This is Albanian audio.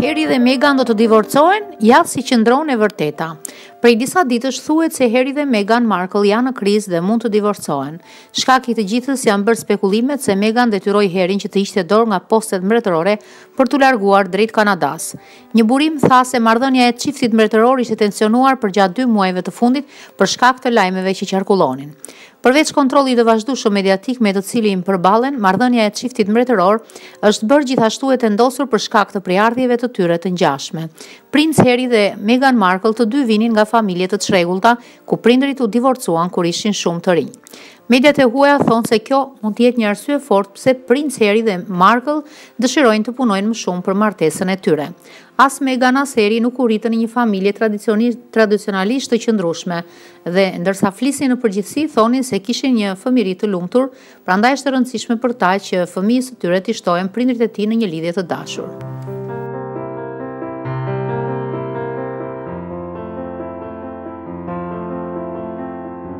Harry dhe Meghan do të divorcohen, ja si qëndron e vërteta. Prej disa ditësh thuhet se Harry dhe Meghan Markle janë në krizë dhe mund të divorcohen. Shkak i të gjithës janë bërë spekulimet se Meghan detyroi Harryn që të hiqte dorë nga postet mbretërore për t'u larguar drejt Kanadasë. Një burim tha se marrëdhënia e çiftit mbretëror ishte tensionuar përgjatë dy muajve të fundit për shkak të lajmeve që qarkullonin. Përveç kontrollit të vazhdueshëm mediatik me të cilin përballen, marrëdhënia e çiftit mbretëror është bërë gjithashtu e tendosur për shkak të prejardhjeve të tyre të ngjashme. Princ Harry dhe Meghan Markle të dy vinin nga familje të çrregullta, ku prindërit u divorcuan kur ishin shumë të rinj. Mediat e huaja thonë se kjo mund të jetë një arsye e fortë pse Princ Harry dhe Markle dëshirojnë të punojnë më shumë për martesën e tyre. As Meghan as Harry nuk u rritën në një familje tradicionalisht të qëndrueshme dhe ndërsa flisnin në përgjithësi thonin se kishin një fëmijëri të lumtur, prandaj është e rëndësishme për ta që fëmijës së tyre t'i shtohen prindërit e tij në një lidhje të dashur.